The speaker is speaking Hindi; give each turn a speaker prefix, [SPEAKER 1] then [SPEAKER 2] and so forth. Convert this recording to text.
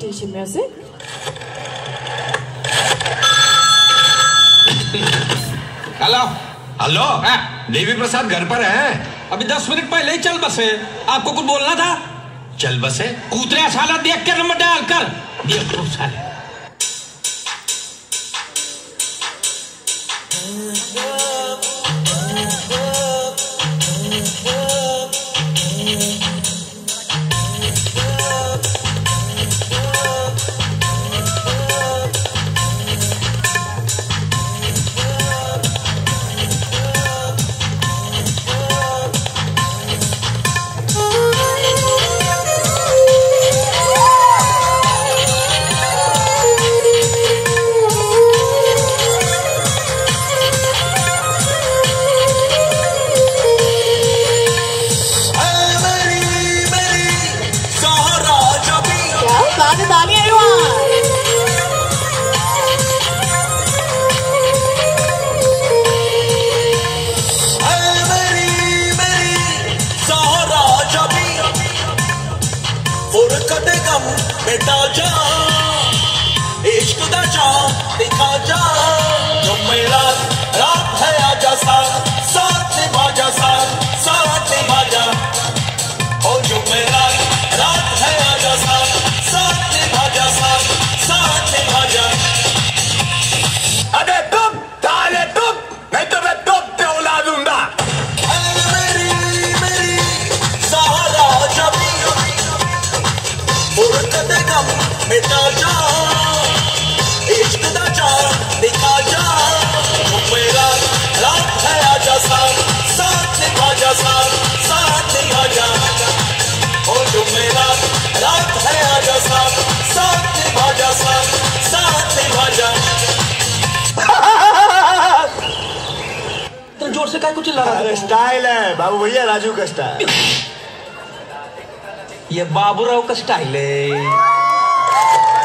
[SPEAKER 1] टेंशन म्यूज़िक
[SPEAKER 2] हेलो
[SPEAKER 3] हेलो
[SPEAKER 2] हाँ।
[SPEAKER 3] देवी प्रसाद घर पर है।
[SPEAKER 2] अभी दस मिनट पहले ही चल बसे। आपको कुछ बोलना था?
[SPEAKER 3] चल बसे।
[SPEAKER 2] कूतरे साला देख के नंबर डाल कर। देख तो साले।
[SPEAKER 1] क्या
[SPEAKER 4] बेटा जा इश्क दा चा दिखा जा जो मुर्कत गम मिटा जा। इश्क दा चा दिखा जा। मेरा रात है आजा साथ साथ निभा जा साथ साथ निभा जा ओ जो मेरा रात है आजा साथ साथ निभा जा साथ साथ निभा जा तो ज़ोर से काय कुछ
[SPEAKER 5] अरे स्टाइल है बाबू भैया राजू का स्टाइल।
[SPEAKER 2] ये बाबूराव का स्टाइल है।